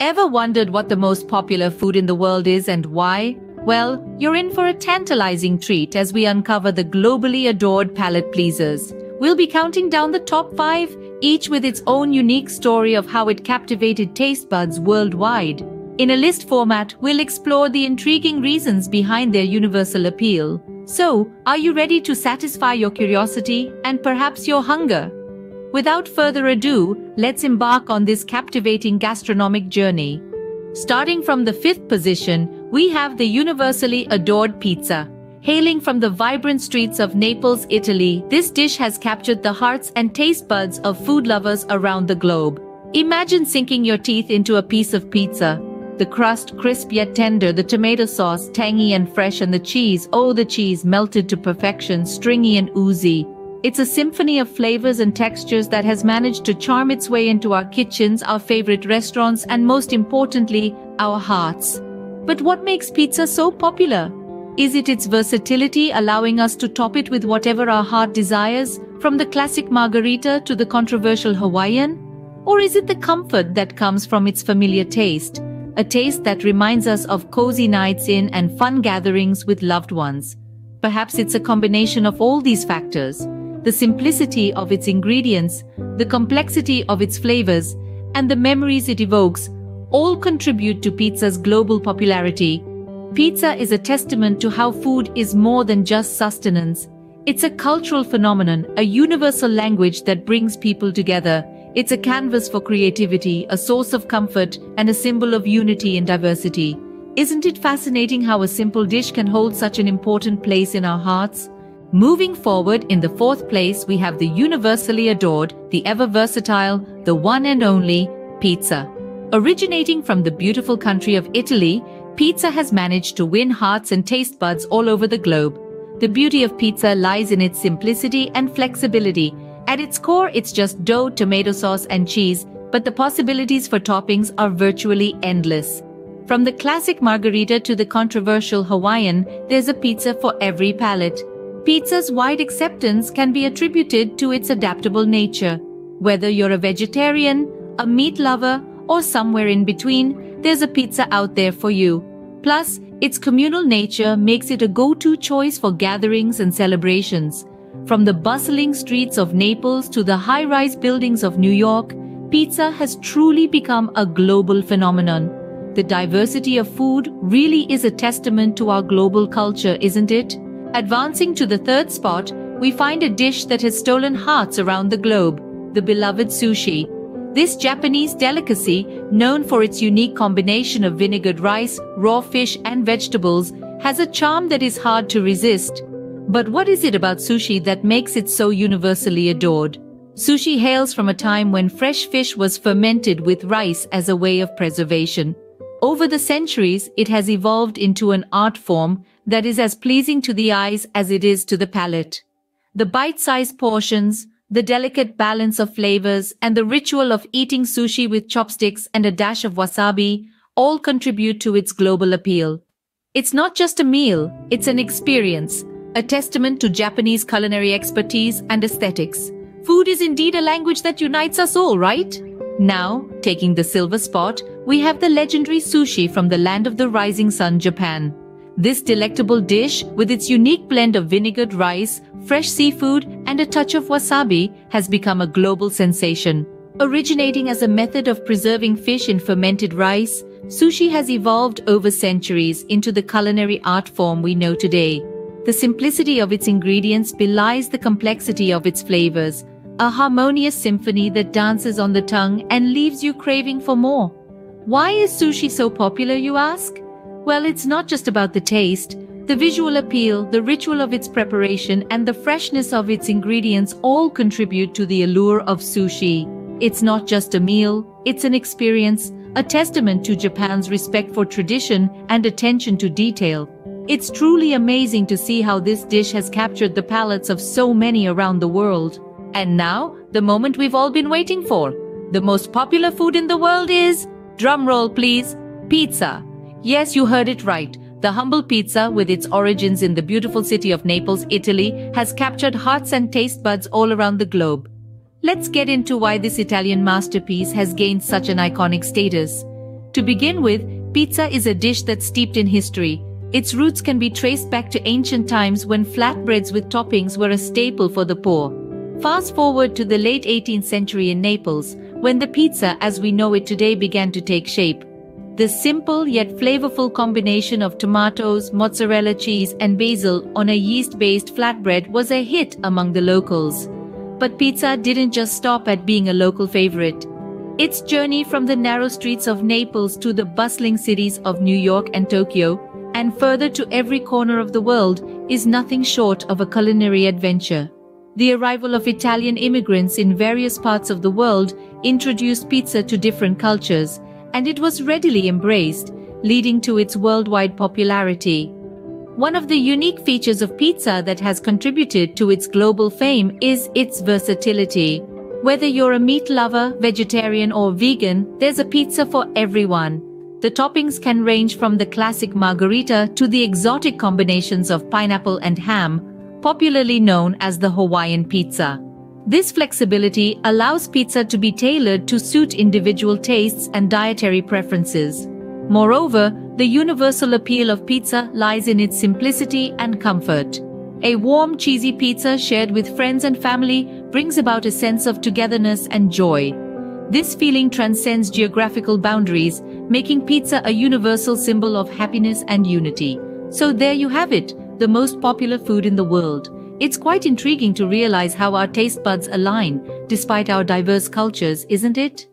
Ever wondered what the most popular food in the world is and why? Well, you're in for a tantalizing treat as we uncover the globally adored palate pleasers. We'll be counting down the top five, each with its own unique story of how it captivated taste buds worldwide. In a list format, we'll explore the intriguing reasons behind their universal appeal. So, are you ready to satisfy your curiosity and perhaps your hunger? Without further ado, let's embark on this captivating gastronomic journey. Starting from the fifth position, we have the universally adored pizza. Hailing from the vibrant streets of Naples, Italy, this dish has captured the hearts and taste buds of food lovers around the globe. Imagine sinking your teeth into a piece of pizza. The crust crisp yet tender, the tomato sauce tangy and fresh, and the cheese, oh the cheese melted to perfection, stringy and oozy. It's a symphony of flavors and textures that has managed to charm its way into our kitchens, our favorite restaurants, and most importantly, our hearts. But what makes pizza so popular? Is it its versatility allowing us to top it with whatever our heart desires, from the classic margherita to the controversial Hawaiian? Or is it the comfort that comes from its familiar taste, a taste that reminds us of cozy nights in and fun gatherings with loved ones? Perhaps it's a combination of all these factors the simplicity of its ingredients, the complexity of its flavors, and the memories it evokes all contribute to pizza's global popularity. Pizza is a testament to how food is more than just sustenance. It's a cultural phenomenon, a universal language that brings people together. It's a canvas for creativity, a source of comfort, and a symbol of unity and diversity. Isn't it fascinating how a simple dish can hold such an important place in our hearts? Moving forward, in the fourth place, we have the universally adored, the ever versatile, the one and only pizza. Originating from the beautiful country of Italy, pizza has managed to win hearts and taste buds all over the globe. The beauty of pizza lies in its simplicity and flexibility. At its core, it's just dough, tomato sauce, and cheese, but the possibilities for toppings are virtually endless. From the classic margherita to the controversial Hawaiian, there's a pizza for every palate. Pizza's wide acceptance can be attributed to its adaptable nature. Whether you're a vegetarian, a meat lover, or somewhere in between, there's a pizza out there for you. Plus, its communal nature makes it a go-to choice for gatherings and celebrations. From the bustling streets of Naples to the high-rise buildings of New York, pizza has truly become a global phenomenon. The diversity of food really is a testament to our global culture, isn't it? Advancing to the third spot, we find a dish that has stolen hearts around the globe, the beloved sushi. This Japanese delicacy, known for its unique combination of vinegared rice, raw fish and vegetables, has a charm that is hard to resist. But what is it about sushi that makes it so universally adored? Sushi hails from a time when fresh fish was fermented with rice as a way of preservation. Over the centuries, it has evolved into an art form that is as pleasing to the eyes as it is to the palate. The bite-sized portions, the delicate balance of flavors, and the ritual of eating sushi with chopsticks and a dash of wasabi all contribute to its global appeal. It's not just a meal, it's an experience, a testament to Japanese culinary expertise and aesthetics. Food is indeed a language that unites us all, right? Now, taking the silver spot, we have the legendary sushi from the land of the rising sun, Japan. This delectable dish, with its unique blend of vinegared rice, fresh seafood, and a touch of wasabi, has become a global sensation. Originating as a method of preserving fish in fermented rice, sushi has evolved over centuries into the culinary art form we know today. The simplicity of its ingredients belies the complexity of its flavors, a harmonious symphony that dances on the tongue and leaves you craving for more. Why is sushi so popular, you ask? Well, it's not just about the taste. The visual appeal, the ritual of its preparation, and the freshness of its ingredients all contribute to the allure of sushi. It's not just a meal, it's an experience, a testament to Japan's respect for tradition and attention to detail. It's truly amazing to see how this dish has captured the palates of so many around the world. And now, the moment we've all been waiting for. The most popular food in the world is, drumroll please, pizza. Yes, you heard it right. The humble pizza, with its origins in the beautiful city of Naples, Italy, has captured hearts and taste buds all around the globe. Let's get into why this Italian masterpiece has gained such an iconic status. To begin with, pizza is a dish that's steeped in history. Its roots can be traced back to ancient times when flatbreads with toppings were a staple for the poor. Fast forward to the late 18th century in Naples, when the pizza as we know it today began to take shape. The simple yet flavorful combination of tomatoes, mozzarella cheese and basil on a yeast-based flatbread was a hit among the locals. But pizza didn't just stop at being a local favorite. Its journey from the narrow streets of Naples to the bustling cities of New York and Tokyo, and further to every corner of the world, is nothing short of a culinary adventure. The arrival of Italian immigrants in various parts of the world introduced pizza to different cultures, and it was readily embraced, leading to its worldwide popularity. One of the unique features of pizza that has contributed to its global fame is its versatility. Whether you're a meat lover, vegetarian or vegan, there's a pizza for everyone. The toppings can range from the classic margherita to the exotic combinations of pineapple and ham, popularly known as the Hawaiian pizza. This flexibility allows pizza to be tailored to suit individual tastes and dietary preferences. Moreover, the universal appeal of pizza lies in its simplicity and comfort. A warm, cheesy pizza shared with friends and family brings about a sense of togetherness and joy. This feeling transcends geographical boundaries, making pizza a universal symbol of happiness and unity. So there you have it, the most popular food in the world. It's quite intriguing to realize how our taste buds align, despite our diverse cultures, isn't it?